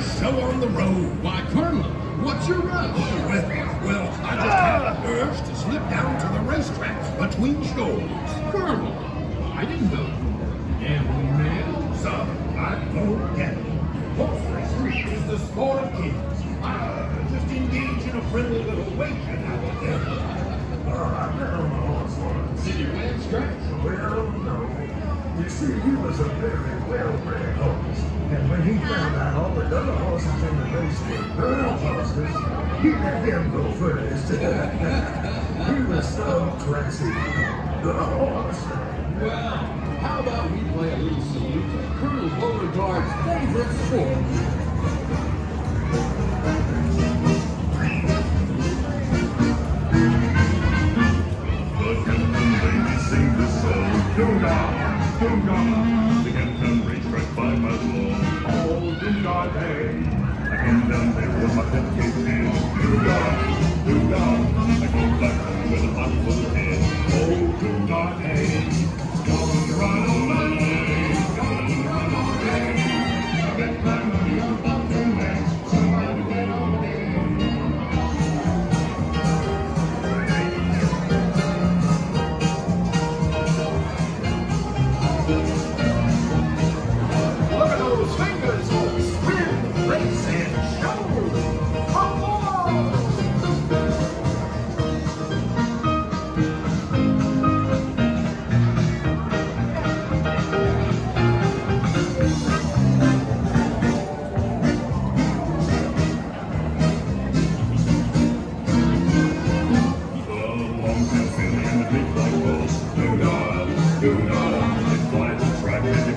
first show on the road. Why, Colonel, what's your rush? Oh, well, well, I just had the ah! urge to slip down to the racetrack between shows. Colonel, I didn't know you were a gambling man. So, I don't get it. Horse racing is the sport of kings. I ah, just engage in a friendly little wager see, he was a very well-bred horse. And when he found out all the other horses in the race were girl horses, he let them go first. he was so classy. The horse. Well, how about we play a little salute to Colonel Beauregard's favorite sport? Came down there with my pet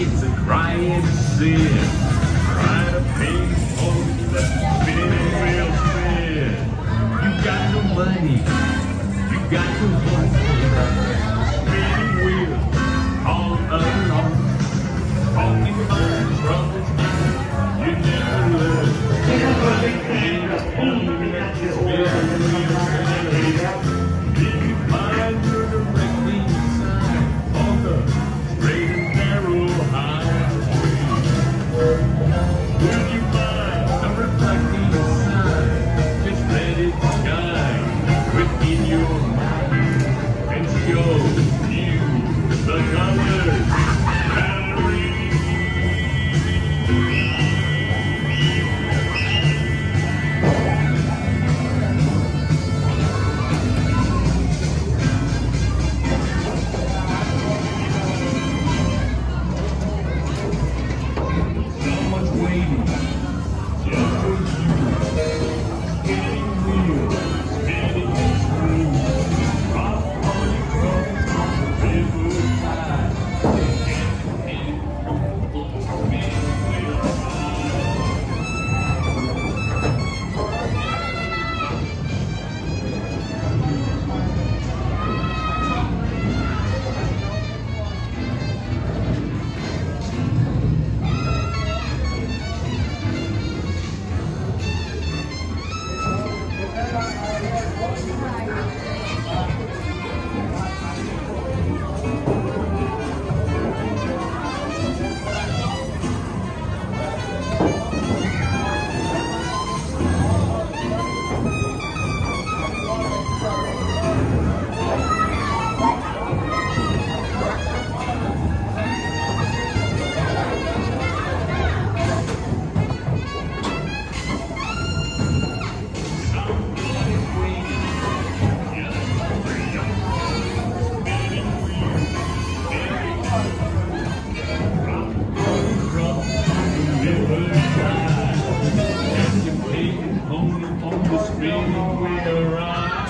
it's a crying sin. Pay for the spinning wheel spin. You got no money, you got no home. river side. As you play on, on the spring we ride.